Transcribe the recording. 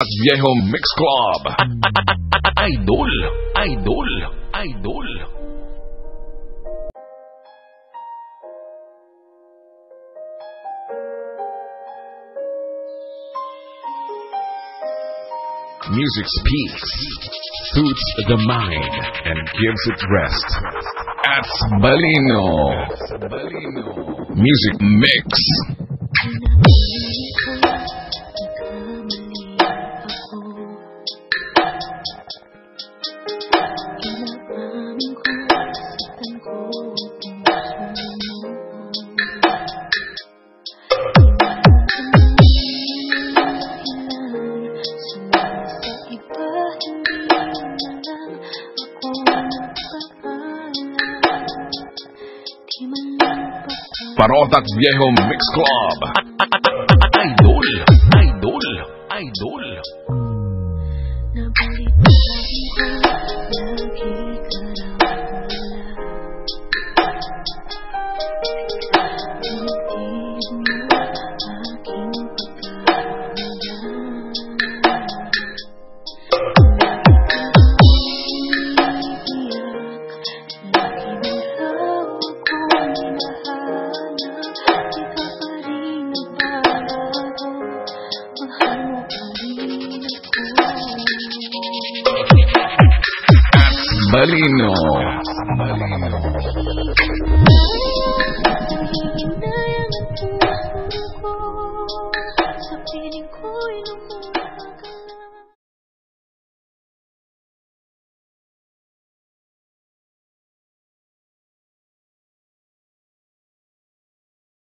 Viejo Mix Club. Idol, idol, idol. Music speaks, soothes the mind, and gives it rest. At Balino. Music Mix. Parotak Viejo Mix Club. Idol, idol, idol. Ko'y lumulong